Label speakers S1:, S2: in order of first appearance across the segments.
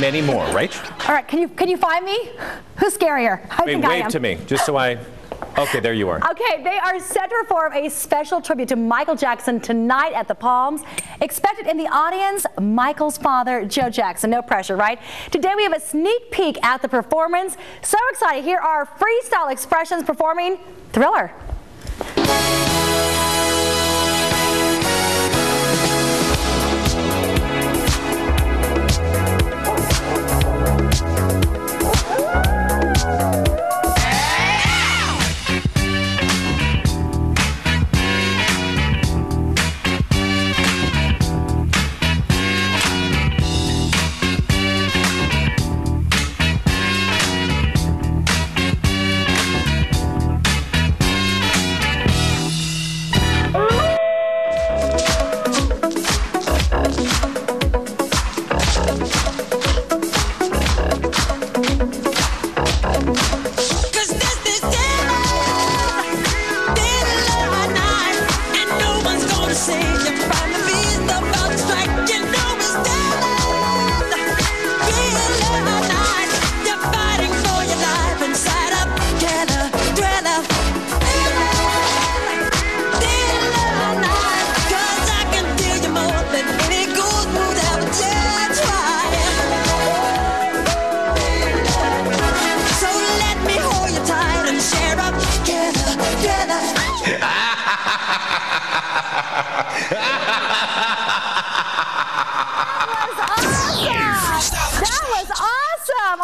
S1: many more. Right?
S2: All right, can you can you find me? Who's scarier? I
S1: Wait,
S2: think I
S1: wave
S2: am.
S1: to me, just so I. Okay, there you are.
S2: Okay, they are set to perform a special tribute to Michael Jackson tonight at the Palms. Expected in the audience, Michael's father, Joe Jackson. No pressure, right? Today we have a sneak peek at the performance. So excited. Here are Freestyle Xpressions performing Thriller.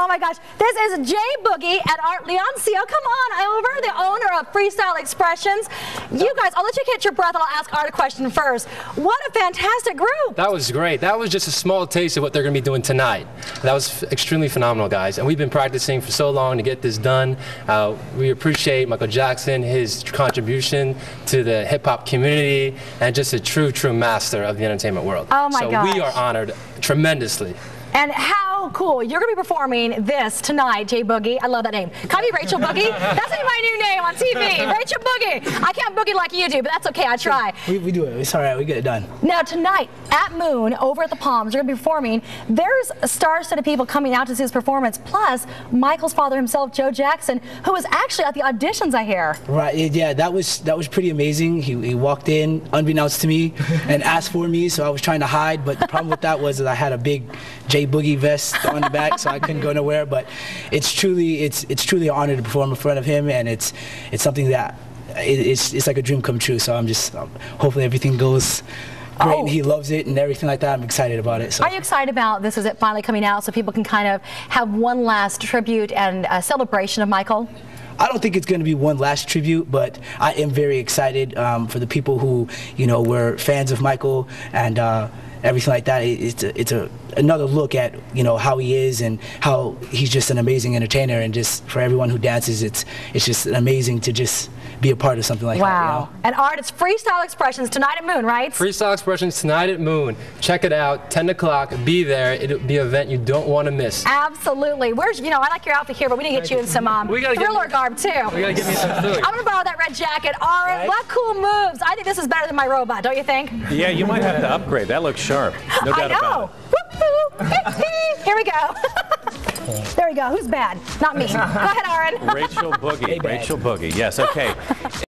S2: Oh my gosh. This is J-Boogie at Art Leoncio. Come on over, the owner of Freestyle Xpressions. You guys, I'll let you catch your breath and I'll ask Art a question first. What a fantastic group!
S3: That was great. That was just a small taste of what they're going to be doing tonight. That was extremely phenomenal, guys. And we've been practicing for so long to get this done. Uh, we appreciate Michael Jackson, his contribution to the hip hop community, and just a true, true master of the entertainment world.
S2: Oh my
S3: so
S2: gosh.
S3: we are honored tremendously.
S2: And how cool. You're going to be performing this tonight, J-Boogie. I love that name. Call me Rachel Boogie. That's my new name on TV. Rachel Boogie. I can't boogie like you do, but that's okay. I try.
S4: We, we do it. It's all right. We get it done.
S2: Now, tonight at Moon, over at the Palms, you're going to be performing. There's a star set of people coming out to see his performance, plus Michael's father himself, Joe Jackson, who was actually at the auditions, I hear.
S4: Right. Yeah. That was that was pretty amazing. He, he walked in unbeknownst to me and asked for me, so I was trying to hide. But the problem with that was that I had a big J Boogie vest on the back, so I couldn't go nowhere. But it's truly it's it's truly an honor to perform in front of him, and it's it's something that it, it's it's like a dream come true. So I'm just um, hopefully everything goes. Great,
S2: Oh.
S4: and he loves it and everything like that. I'm excited about it. So.
S2: Are you excited about this? Is it finally coming out so people can kind of have one last tribute and uh, celebration of Michael?
S4: I don't think it's going to be one last tribute, but I am very excited um, for the people who, you know, were fans of Michael and uh, everything like that. It, it's a, it's a another look at you know how he is and how he's just an amazing entertainer. And just for everyone who dances, it's it's just amazing to just be a part of something like that.
S2: Wow.
S4: You know?
S2: And Art, it's Freestyle Xpressions tonight at Moon, right?
S3: Freestyle Xpressions tonight at Moon. Check it out, 10 o'clock. Be there. It'll be an event you don't want to miss.
S2: Absolutely. Where's you know I like your outfit here, but we need to get you in some um,
S3: We gotta get-
S2: thriller garb too.
S3: We gotta get me some food.
S2: I'm gonna borrow that red jacket. All right,
S4: Right.
S2: what cool moves? I think this is better than my robot, don't you think?
S1: Yeah, you might have to upgrade. That looks sharp. No
S2: I
S1: doubt about
S2: know.
S1: it.
S2: Whoop-hoo. Here we go. there we go. Who's bad? Not me. Go ahead, Aaron.
S1: Rachel Boogie.
S4: Hey.
S1: Rachel Boogie. Yes, okay.